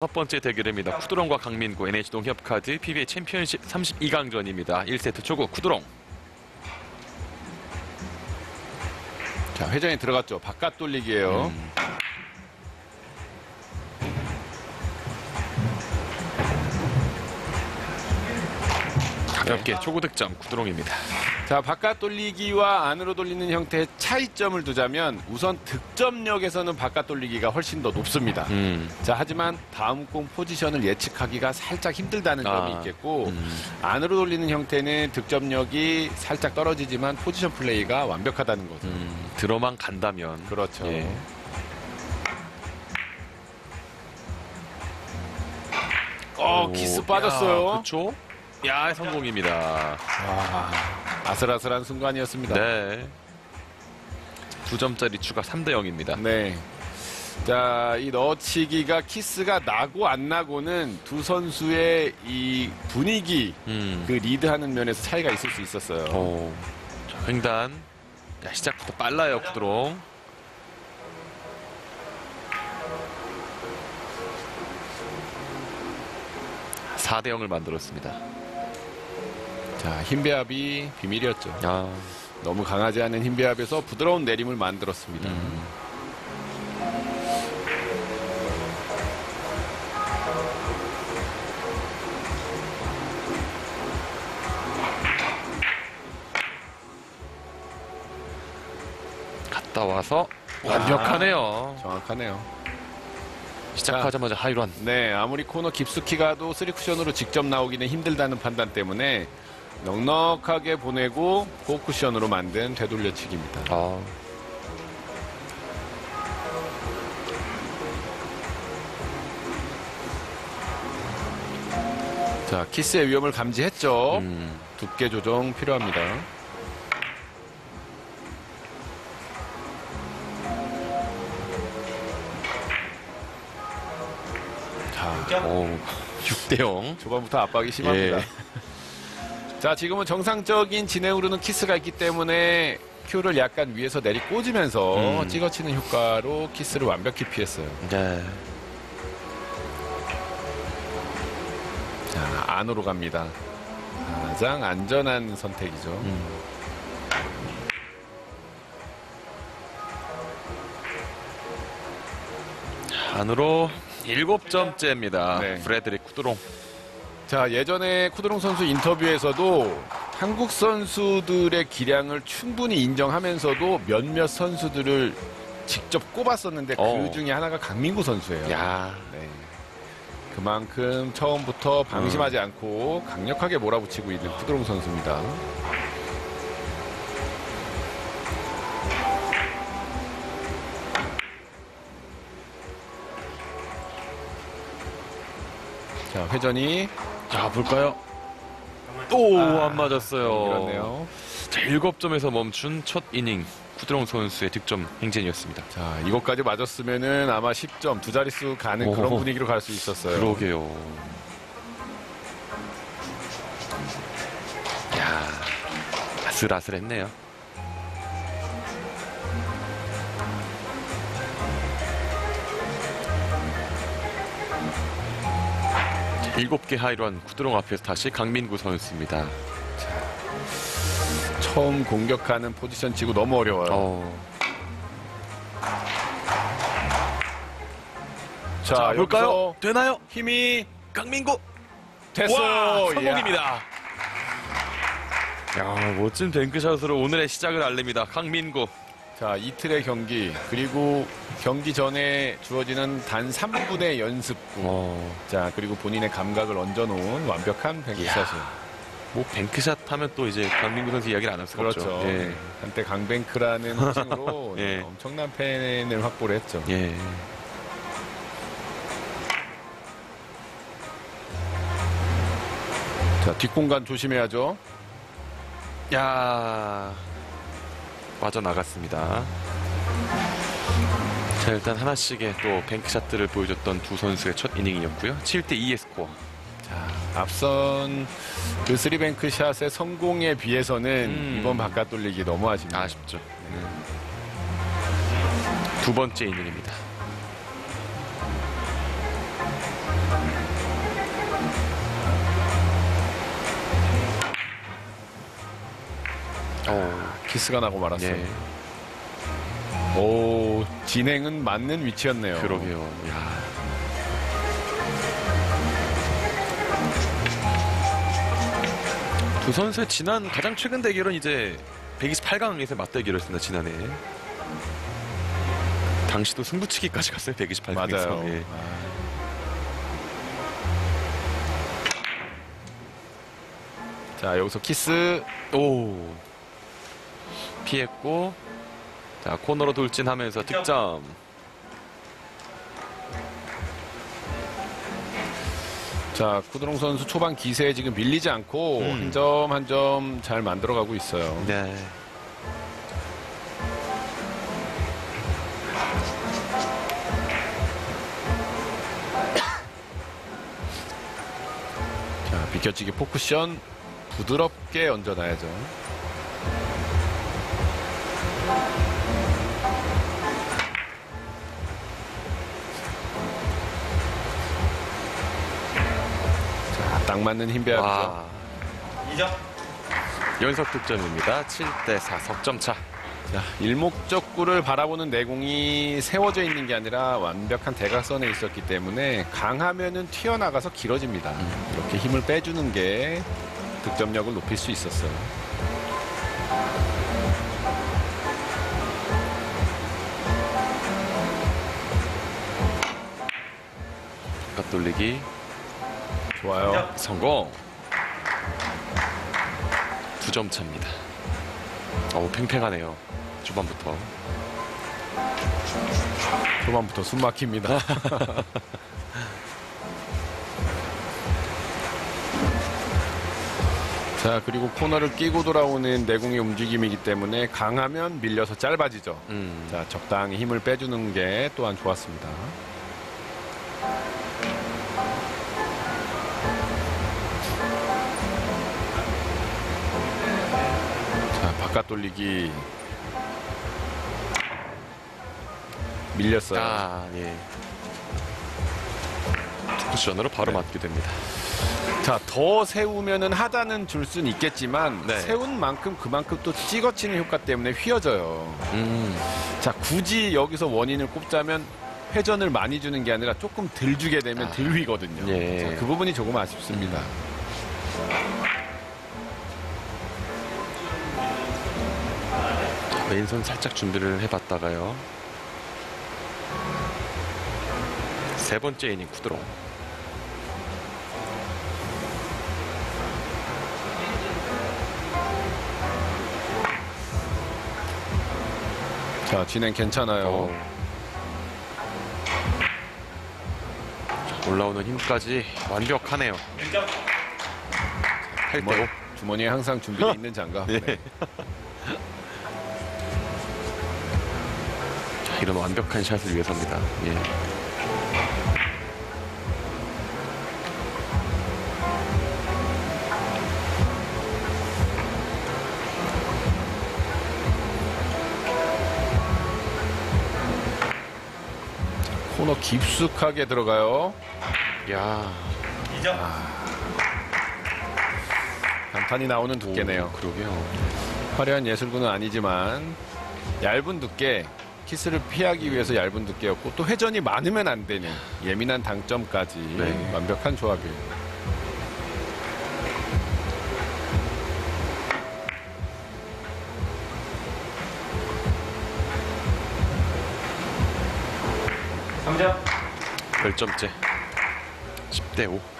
첫 번째 대결입니다. 쿠드롱과 강민구 NH동 협카드 PBA 챔피언십 32강전입니다. 1세트 초구 쿠드롱. 자, 회전이 들어갔죠. 바깥 돌리기예요. 음. 가볍게 초구 득점 쿠드롱입니다. 자, 바깥 돌리기와 안으로 돌리는 형태의 차이점을 두자면 우선 득점력에서는 바깥 돌리기가 훨씬 더 높습니다. 음. 자, 하지만 다음 공 포지션을 예측하기가 살짝 힘들다는 아, 점이 있겠고 음. 안으로 돌리는 형태는 득점력이 살짝 떨어지지만 포지션 플레이가 완벽하다는 거죠. 음, 들어만 간다면 그렇죠. 예. 어, 오, 키스 야, 빠졌어요. 그렇죠? 야, 성공입니다. 와, 아슬아슬한 순간이었습니다. 네. 두 점짜리 추가 3대 0입니다. 네. 자, 이 넣어치기가 키스가 나고 안 나고는 두 선수의 이 분위기, 음. 그 리드하는 면에서 차이가 있을 수 있었어요. 오. 자, 횡단. 자, 시작부터 빨라요, 쿠드롱. (4대 0을 만들었습니다) 자, 힘배합이 비밀이었죠. 아, 너무 강하지 않은 힘배합에서 부드러운 내림을 만들었습니다. 음. 갔다 와서 완벽하네요. 정확하네요. 시작하자마자 하이런. 네, 아무리 코너 깊숙이 가도 3쿠션으로 직접 나오기는 힘들다는 판단 때문에 넉넉하게 보내고 4쿠션으로 만든 되돌려치기입니다. 아, 자, 키스의 위험을 감지했죠. 음. 두께 조정 필요합니다. 자, 오, 6대 0. 초반부터 압박이 심합니다. 예. 자, 지금은 정상적인 진행으로는 키스가 있기 때문에 큐를 약간 위에서 내리 꽂으면서 음. 찍어치는 효과로 키스를 완벽히 피했어요. 네. 자, 안으로 갑니다. 가장 안전한 선택이죠. 음. 안으로 7점째입니다. 네. 프레드릭 쿠드롱. 자, 예전에 쿠드롱 선수 인터뷰에서도 한국 선수들의 기량을 충분히 인정하면서도 몇몇 선수들을 직접 꼽았었는데 어. 그 중에 하나가 강민구 선수예요. 야, 네. 그만큼 처음부터 방심하지 않고 강력하게 몰아붙이고 있는 쿠드롱 선수입니다. 자, 회전이 자 볼까요? 또 아, 안 맞았어요. 그렇네요. 자, 7점에서 멈춘 첫 이닝 쿠드롱 선수의 득점 행진이었습니다. 자, 이것까지 맞았으면은 아마 10점, 두 자릿수 가는 그런. 분위기로 갈 수 있었어요. 그러게요. 야, 아슬아슬했네요. 일곱 개 하이런 쿠드롱 앞에서 다시 강민구 선수입니다. 처음 공격하는 포지션 치고 너무 어려워요. 어, 자, 자, 볼까요? 되나요? 힘이 강민구 됐어요. 와, 성공입니다. 야, 멋진 뱅크샷으로 오늘의 시작을 알립니다. 강민구. 자, 이틀의 경기, 그리고 경기 전에 주어지는 단 3분의 연습구. 어, 자, 그리고 본인의 감각을 얹어놓은 완벽한 뱅크샷이에요. 뭐 뱅크샷 하면 또 이제 강민구 선수 이야기를 안 할 수가 그렇죠. 없죠. 예. 한때 강뱅크라는 호칭으로 예. 엄청난 팬을 확보를 했죠. 예. 자, 뒷공간 조심해야죠. 야 빠져나갔습니다. 자 일단 하나씩의 또 bank shot들을 보여줬던 두 선수의 첫 이닝이었고요. 7대2의 스코어. 자, 앞선 그 three bank shot의 성공에 비해서는 음. 이번 바깥 돌리기 너무 아쉽네요. 아쉽죠. 네. 두 번째 이닝입니다. 오. 키스가 나고 말았어요. 예, 오, 진행은 맞는 위치였네요. 그러게요. 야. 두 선수의 지난 가장 최근 대결은 이제 128강에서 맞대결을 했습니다. 지난해. 당시도 승부치기까지 갔어요. 128강에서. 맞아요. 예. 아, 자, 여기서 키스. 오. 피했고. 자, 코너로 돌진하면서 득점. 자, 쿠드롱 선수 초반 기세에 지금 밀리지 않고 음. 한점 한 점 잘 만들어가고 있어요. 네. 자, 비켜치기 포쿠션 부드럽게 얹어놔야죠. 자, 딱 맞는 힘 배합이죠. 와. 연속 득점입니다. 7대 4 석점 차. 자, 일목적구를 바라보는 내공이 세워져 있는 게 아니라 완벽한 대각선에 있었기 때문에 강하면은 튀어나가서 길어집니다. 이렇게 힘을 빼주는 게 득점력을 높일 수 있었어요. 바깥 돌리기 좋아요. 성공. 두 점 차입니다. 어우 팽팽하네요. 초반부터. 초반부터 숨 막힙니다. 자, 그리고 코너를 끼고 돌아오는 내공의 움직임이기 때문에 강하면 밀려서 짧아지죠. 음. 자, 적당히 힘을 빼주는 게 또한 좋았습니다. 바깥 돌리기. 밀렸어요. 아, 예. 쿠션으로 바로 맞게 됩니다. 자, 더 세우면은 하단은 줄 수는 있겠지만 네. 세운 만큼 그만큼 또 찍어치는 효과 때문에 휘어져요. 음. 자, 굳이 여기서 원인을 꼽자면 회전을 많이 주는 게 아니라 조금 덜 주게 되면 아. 덜 휘거든요. 예. 자, 그 부분이 조금 아쉽습니다. 왼손 살짝 준비를 해봤다가요. 세 번째 이닝 쿠드롱. 자, 진행 괜찮아요. 어. 자, 올라오는 힘까지 완벽하네요. 8대 5. 주머- 주머니에 항상 준비되어 있는 장갑. 예. 네. 이런 완벽한 샷을 위해서입니다. 예. 코너 깊숙하게 들어가요. 야, 단탄이 나오는 두께네요. 오, 그러게요. 화려한 예술군은 아니지만 얇은 두께 키스를 피하기 위해서 얇은 두께였고 또 회전이 많으면 안 되는 예민한 당점까지 네. 완벽한 조합이에요. 별점째 10대 5.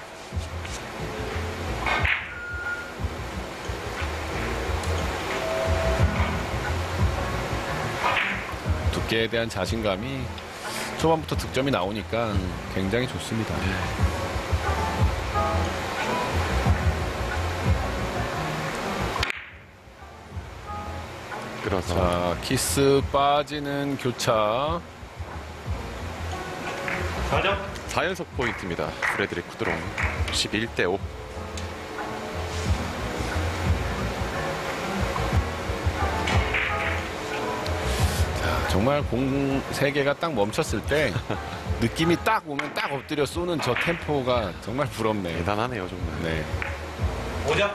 두께에 대한 자신감이 초반부터 득점이 나오니까 음. 굉장히 좋습니다. 끌어서 자, 키스 빠지는 교차. 4연속 포인트입니다. 프레드릭 쿠드롱 11대 5. 정말 공 세 개가 딱 멈췄을 때 느낌이 딱 오면 딱 엎드려 쏘는 저 템포가 정말 부럽네요. 대단하네요, 정말. 네. 오점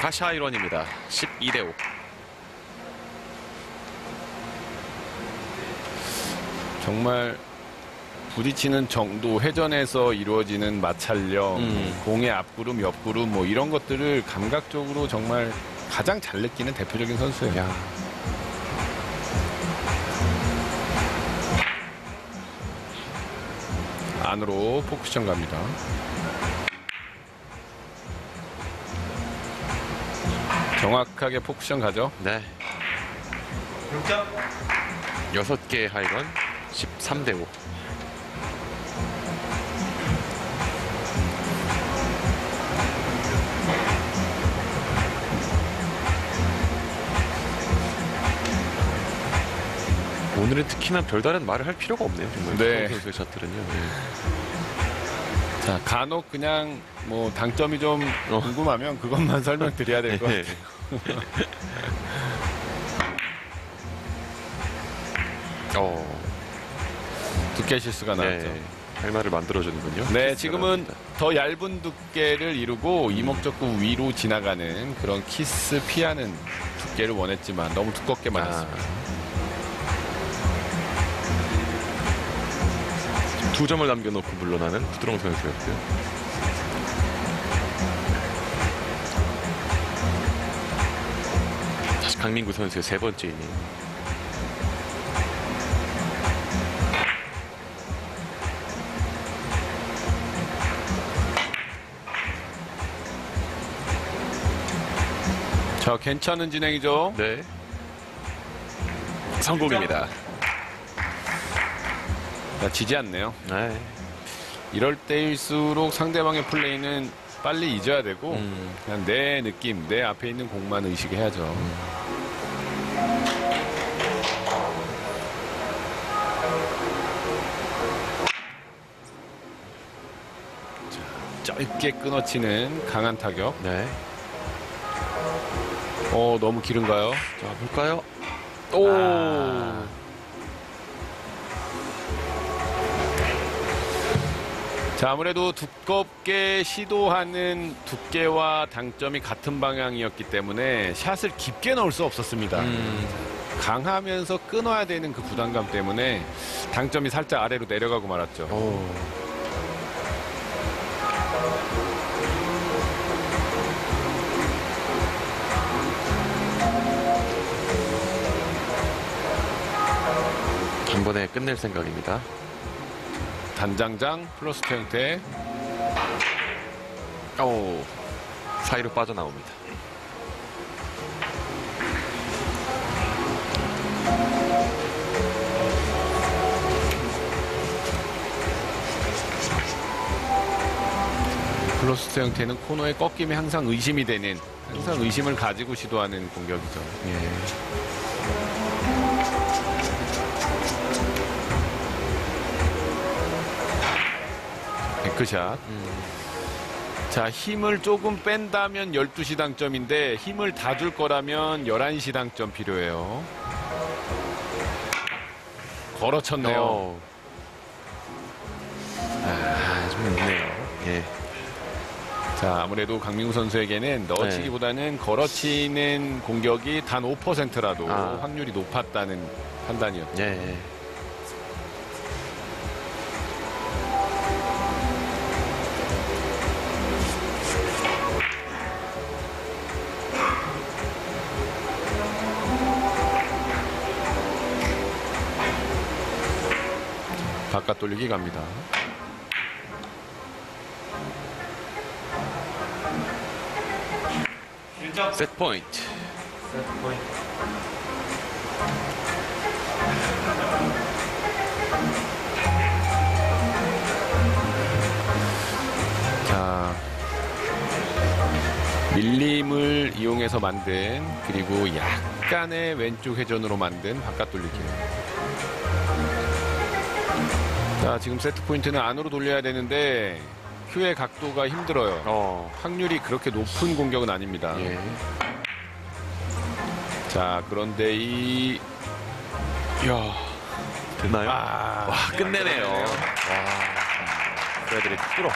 다 샤이런입니다. 12 대 5. 정말 부딪히는 정도, 회전에서 이루어지는 마찰력, 음. 공의 앞구름, 옆구름 뭐 이런 것들을 감각적으로 정말 가장 잘 느끼는 대표적인 선수예요. 야. 안으로 포크션 갑니다. 정확하게 포크션 가죠. 네. 여섯 개의 하이런 13대 5. 오늘은 특히나 별다른 말을 할 필요가 없네요. 정말 네. 네. 선수의 샷들은요. 네. 자, 간혹 그냥 뭐 당점이 좀 어. 궁금하면 그것만 설명드려야 될것 네. 같아요. 어, 두께 실수가 나왔죠. 네. 할 말을 만들어주는군요. 네, 지금은 나옵니다. 더 얇은 두께를 이루고 이목적구 위로 지나가는 그런 키스 피하는 두께를 원했지만 너무 두껍게 맞았습니다. 아. 두 점을 남겨놓고 물러나는 부드러운 선수였고요. 다시 강민구 선수의 세 번째 이닝. 자, 괜찮은 진행이죠. 네. 성공입니다. 자, 지지 않네요. 네. 이럴 때일수록 상대방의 플레이는 빨리 잊어야 되고 음. 그냥 내 느낌, 내 앞에 있는 공만 의식해야죠. 자, 짧게 끊어치는 강한 타격. 네. 어, 너무 길은가요? 자, 볼까요? 오. 아. 자, 아무래도 두껍게 시도하는 두께와 당점이 같은 방향이었기 때문에 샷을 깊게 넣을 수 없었습니다. 음. 강하면서 끊어야 되는 그 부담감 때문에 당점이 살짝 아래로 내려가고 말았죠. 오. 한 번에 끝낼 생각입니다. 단장장 plus two 형태. 오. 사이로 빠져나옵니다. plus two 형태는 코너의 꺾임이 항상 의심이 되는 항상 의심을 가지고 시도하는 공격이죠. 예. bank shot. 자, 힘을 조금 뺀다면 12시 당점인데 힘을 다 줄 거라면 11시 당점 필요해요. 걸어쳤네요. 어. 아, 좀 있네요. 예. 자, 아무래도 강민구 선수에게는 넣어치기보다는 걸어치는 공격이 단 5%라도 아. 확률이 높았다는 판단이었죠. 예. 예. 바깥 돌리기 갑니다. 세트 포인트. 자, 밀림을 이용해서 만든 그리고 약간의 왼쪽 회전으로 만든 바깥 돌리기예요. 자, 지금 세트 포인트는 안으로 돌려야 되는데 큐의 각도가 힘들어요. 어. 확률이 그렇게 높은 공격은 아닙니다. 예. 자, 그런데 이 이야. 됐나요? 아, 와, 끝내네요. 와. 브래들리 뚫어.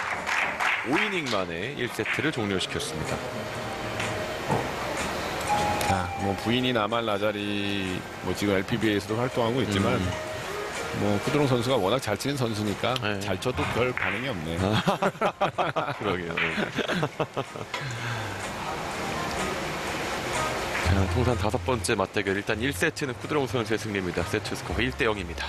5이닝 만에 1세트를 종료시켰습니다. 자, 뭐 부인이 나말 나자리 뭐 지금 LPBA에서도 활동하고 있지만 음. 뭐 쿠드롱 선수가 워낙 잘 치는 선수니까 네. 잘 쳐도 별 반응이 없네요. 그러게요. 자, 통산 다섯 번째 맞대결 일단 1세트는 쿠드롱 선수의 승리입니다. 세트 스코어 1대 0입니다.